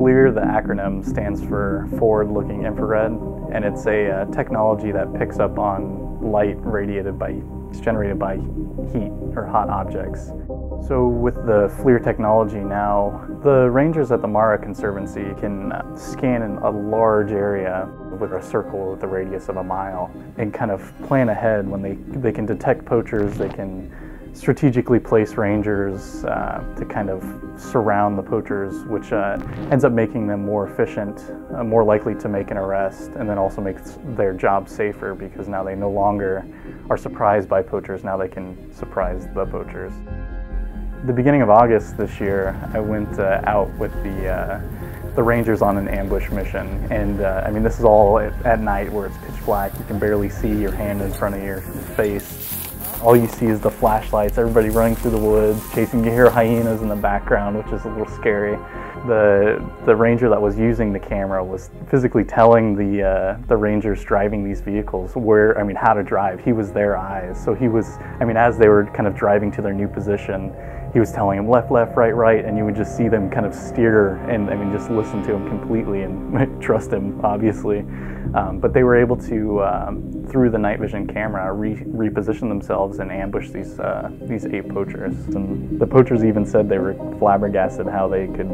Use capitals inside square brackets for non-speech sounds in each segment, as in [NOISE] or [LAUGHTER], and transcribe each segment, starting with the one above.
FLIR, the acronym, stands for Forward Looking Infrared, and it's a uh, technology that picks up on light radiated by, it's generated by heat or hot objects. So with the FLIR technology now, the rangers at the Mara Conservancy can scan a large area with a circle with a radius of a mile and kind of plan ahead when they, they can detect poachers, they can strategically place rangers uh, to kind of surround the poachers, which uh, ends up making them more efficient, uh, more likely to make an arrest, and then also makes their job safer because now they no longer are surprised by poachers, now they can surprise the poachers. The beginning of August this year, I went uh, out with the uh, the rangers on an ambush mission, and uh, I mean this is all at, at night where it's pitch black. You can barely see your hand in front of your face all you see is the flashlights, everybody running through the woods, chasing. You hear hyenas in the background, which is a little scary. The the ranger that was using the camera was physically telling the uh, the rangers driving these vehicles where I mean how to drive. He was their eyes, so he was. I mean, as they were kind of driving to their new position, he was telling them left, left, right, right, and you would just see them kind of steer and I mean just listen to him completely and [LAUGHS] trust him, obviously. Um, but they were able to, um, through the night vision camera, re reposition themselves and ambush these uh, these eight poachers. And the poachers even said they were flabbergasted how they could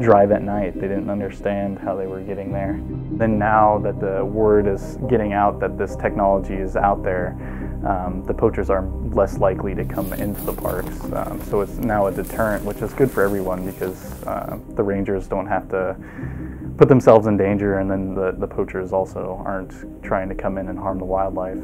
drive at night. They didn't understand how they were getting there. Then now that the word is getting out that this technology is out there, um, the poachers are less likely to come into the parks. Um, so it's now a deterrent, which is good for everyone because uh, the rangers don't have to put themselves in danger and then the, the poachers also aren't trying to come in and harm the wildlife.